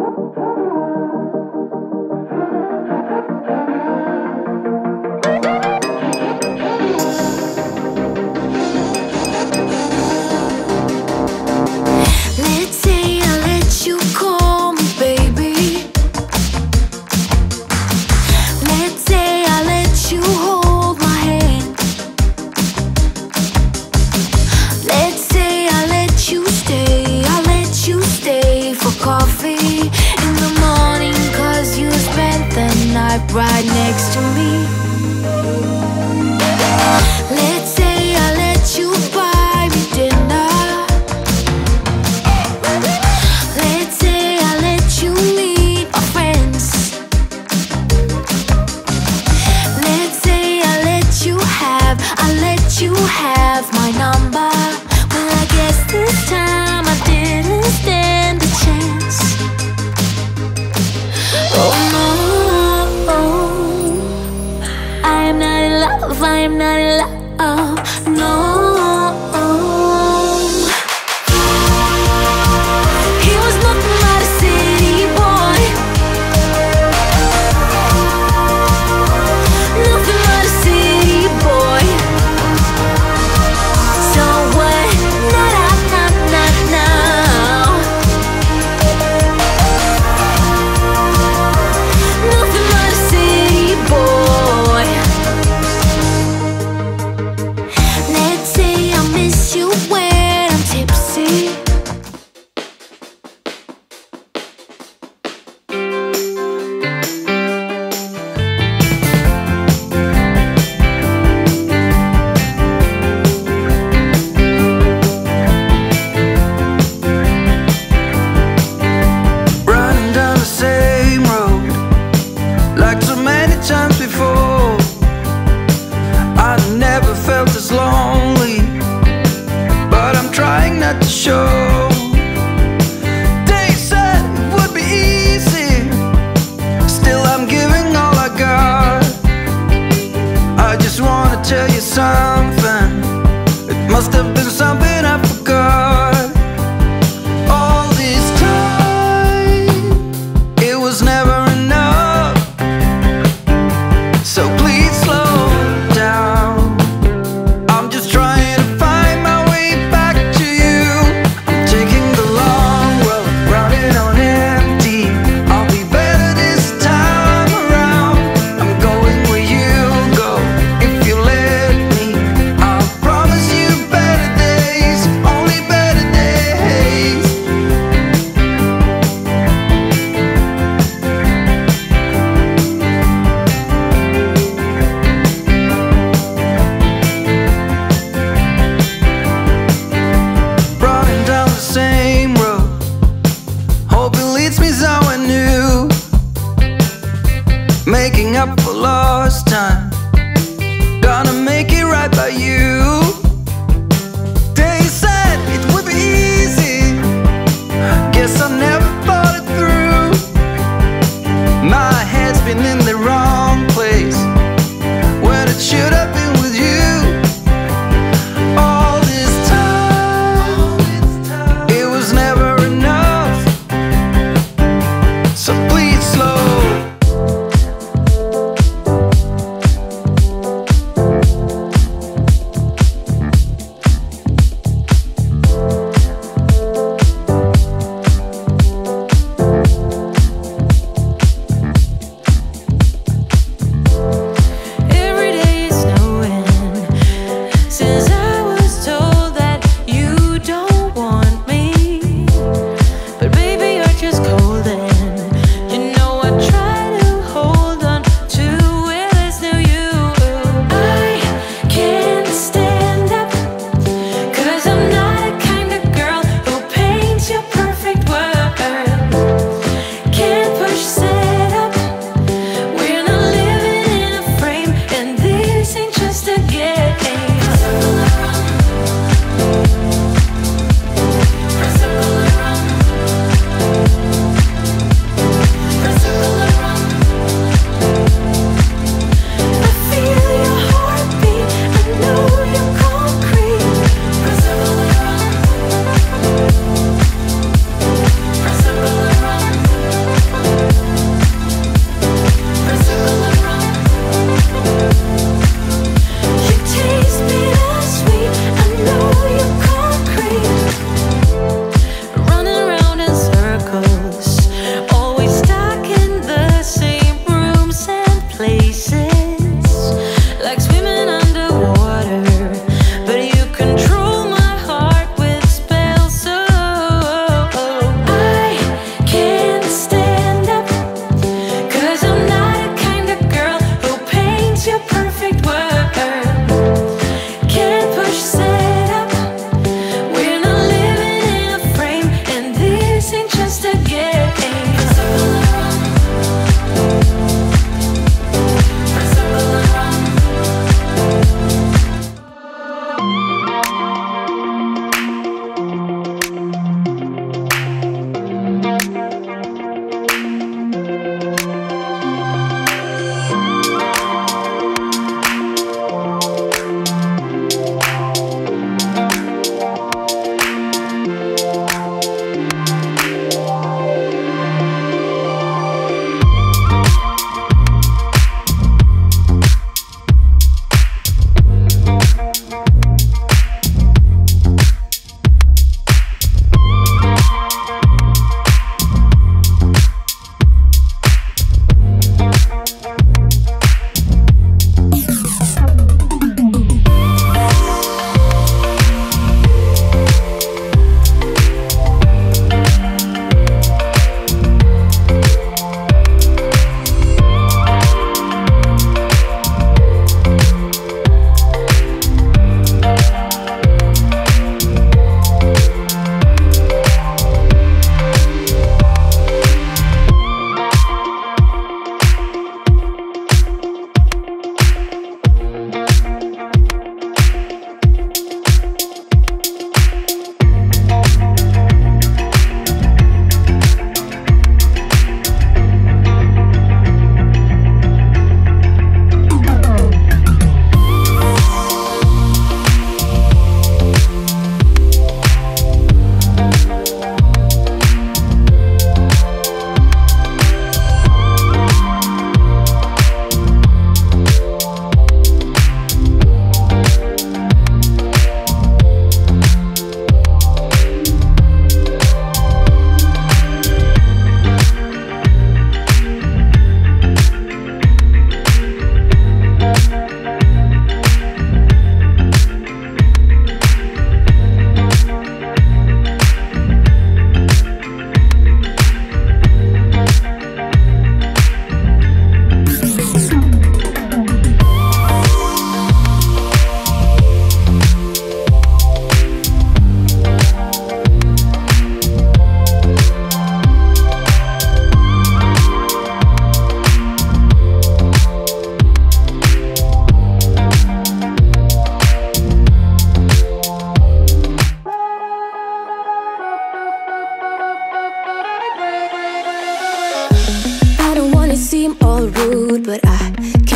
Oh,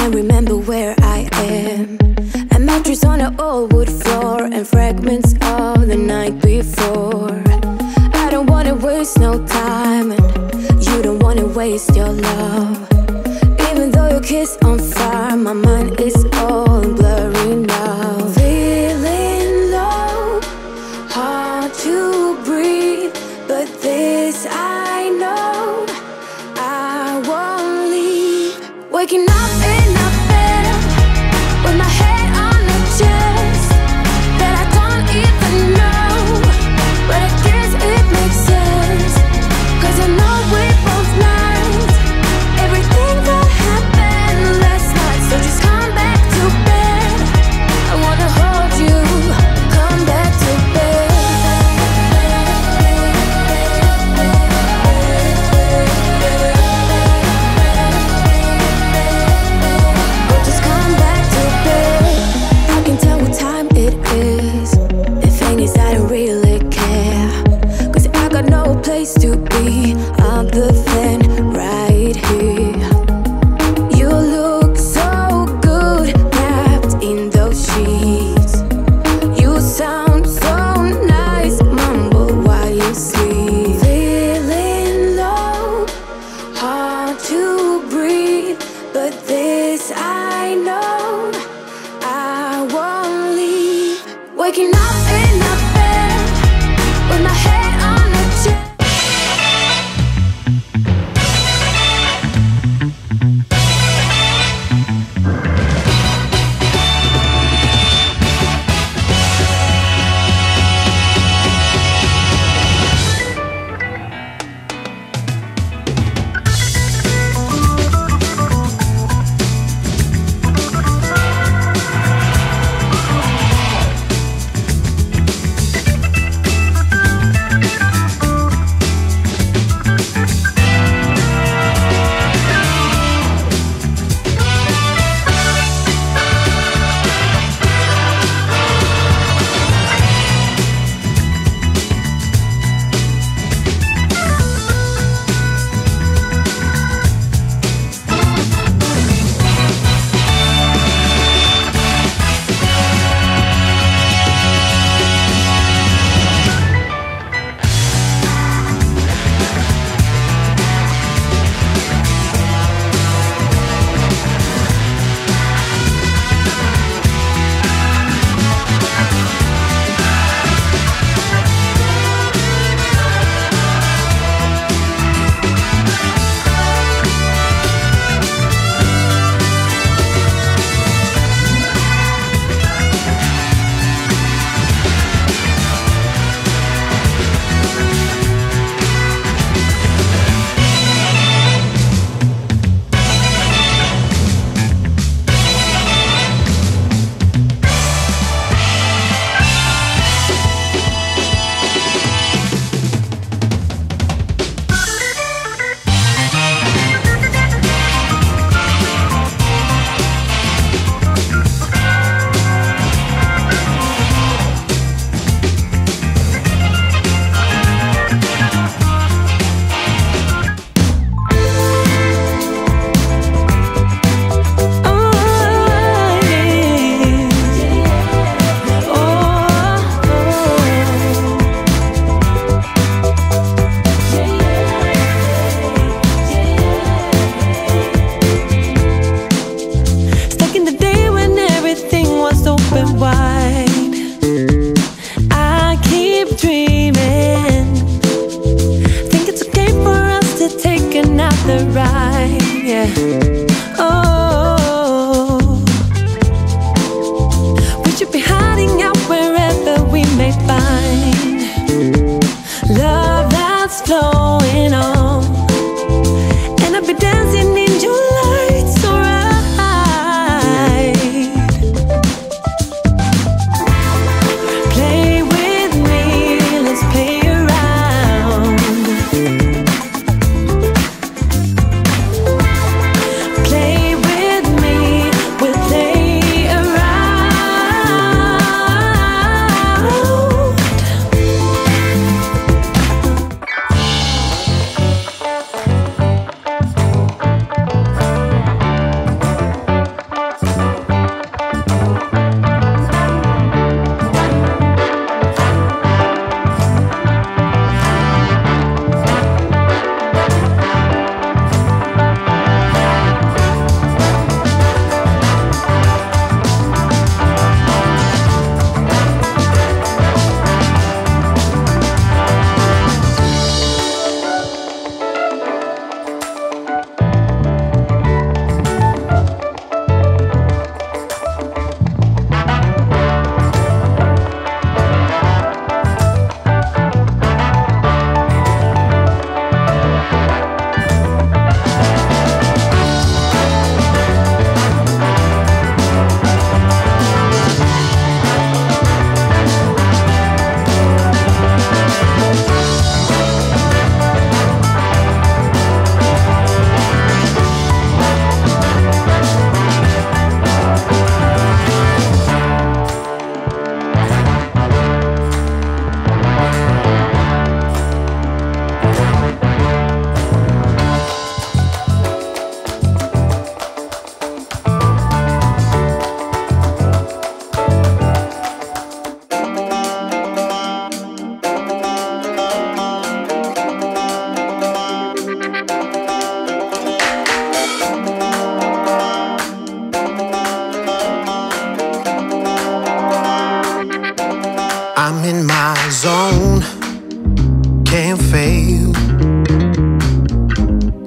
can't remember where I am. A mattress on an old wood floor And fragments of the night before. I don't wanna waste no time And you don't wanna waste your love. Even though your kiss on fire My mind is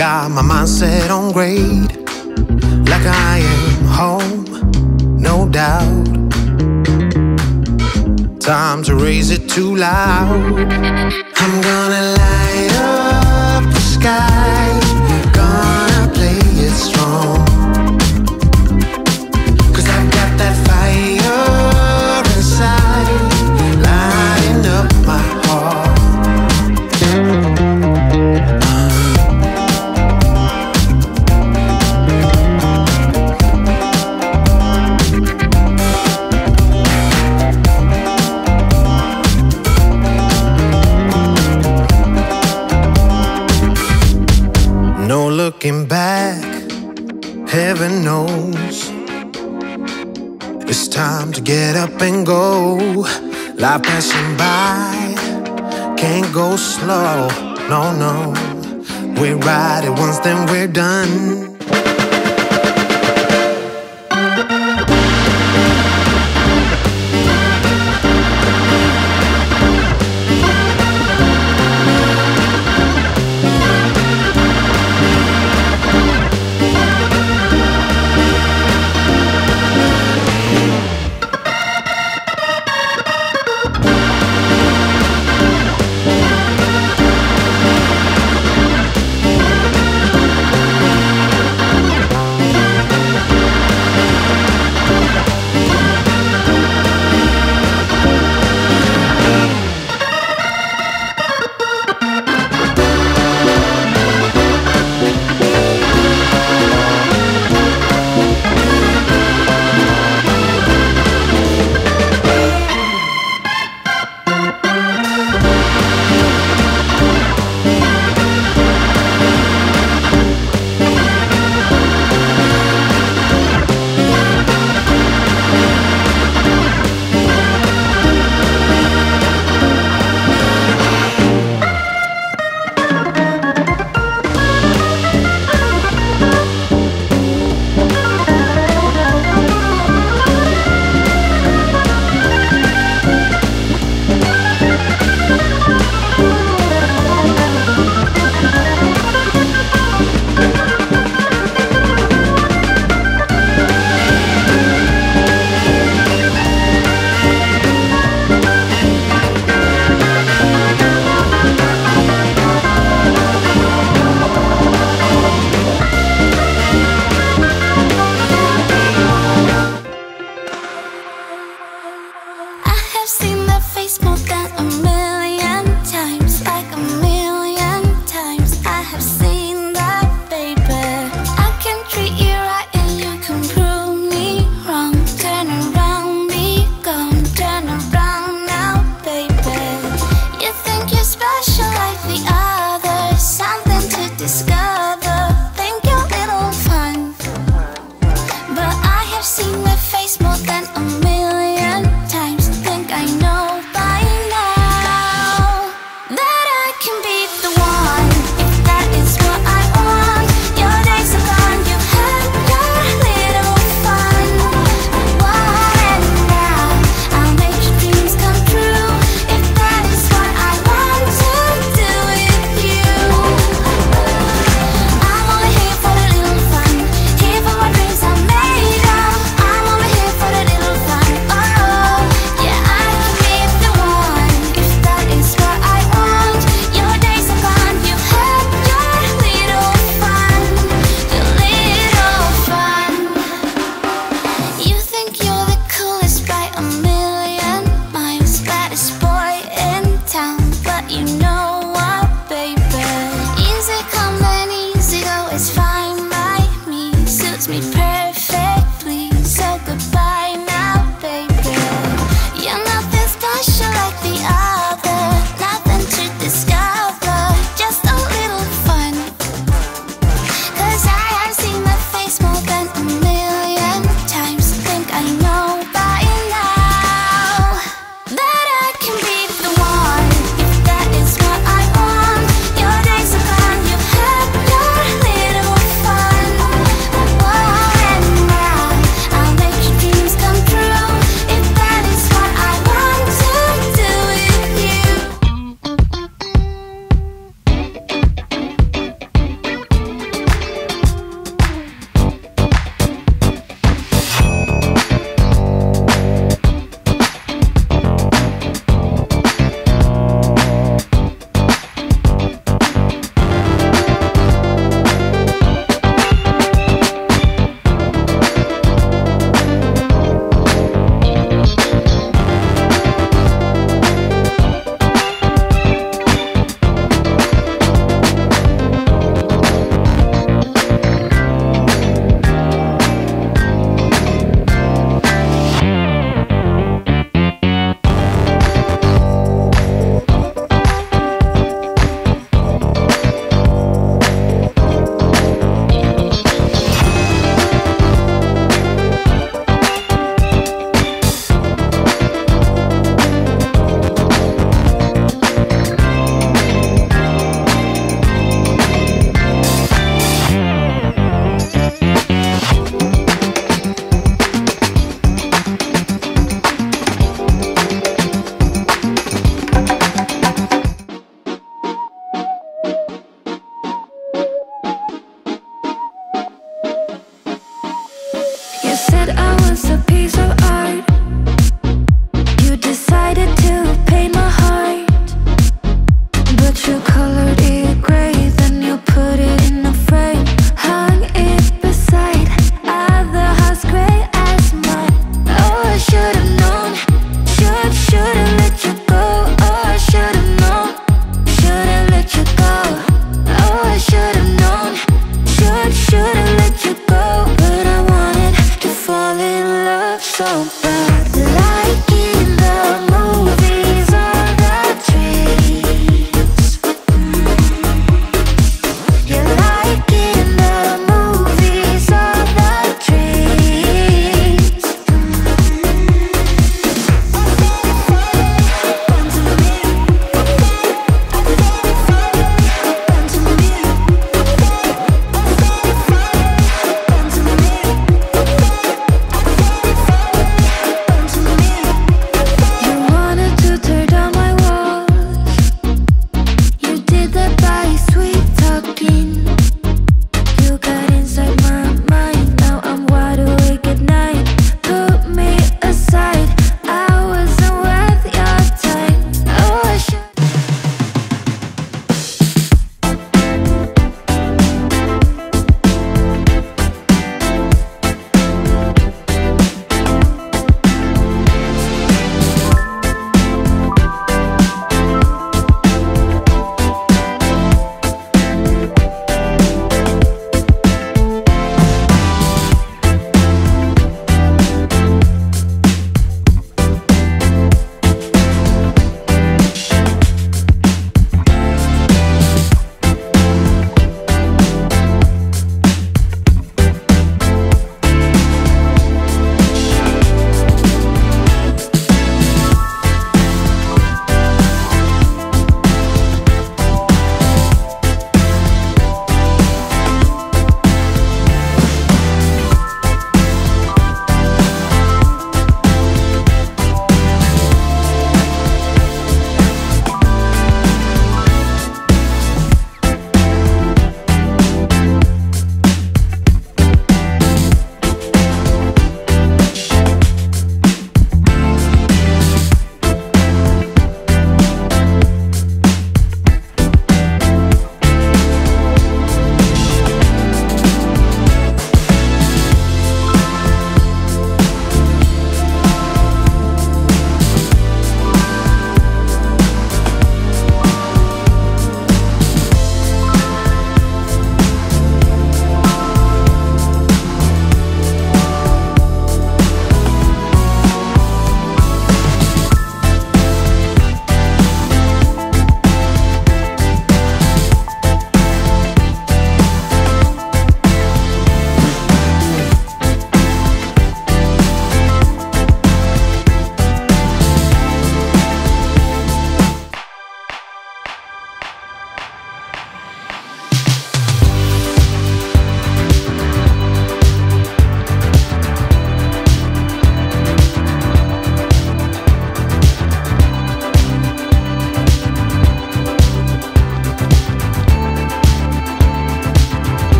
Got my mindset on grade, like I am home, no doubt. Time to raise it too loud. I'm gonna light up the sky, Life passing by, can't go slow. No, no. We ride it once, then we're done.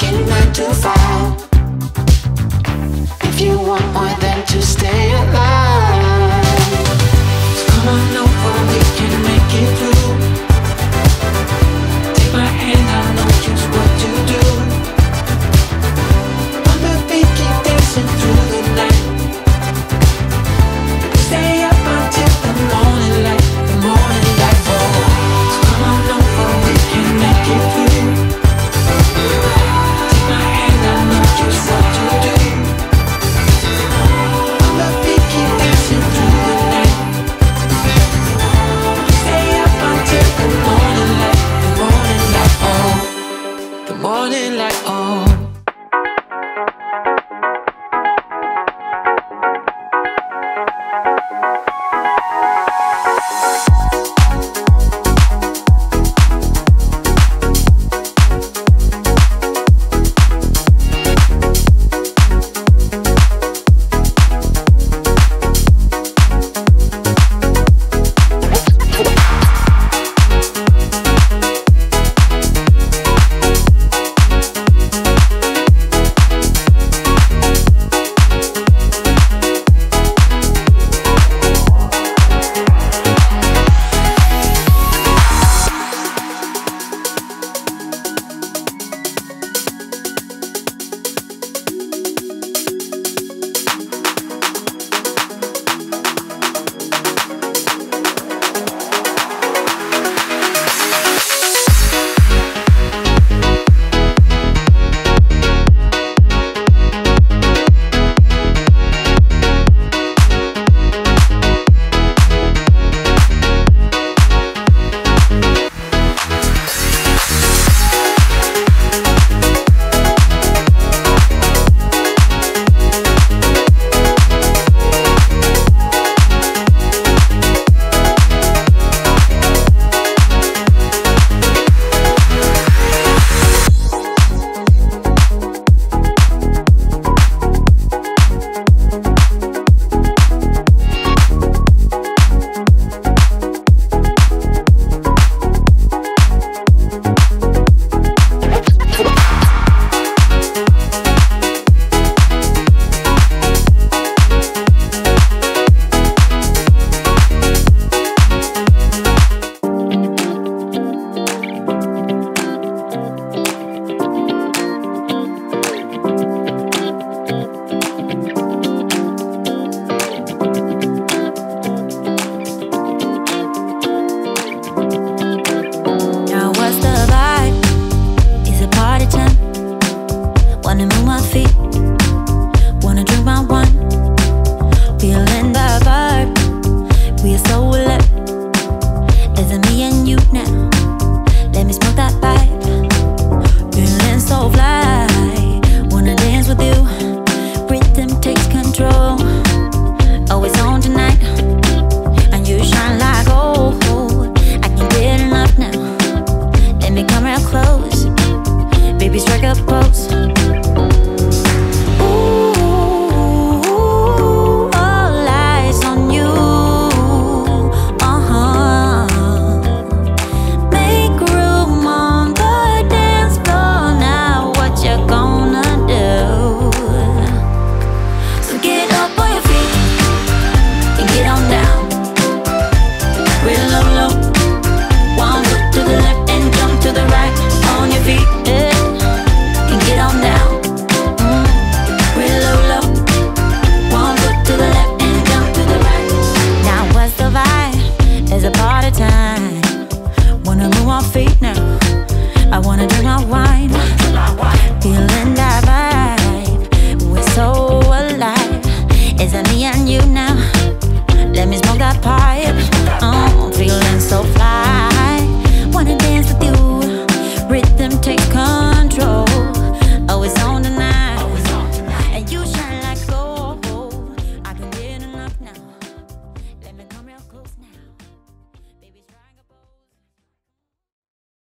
working nine to five.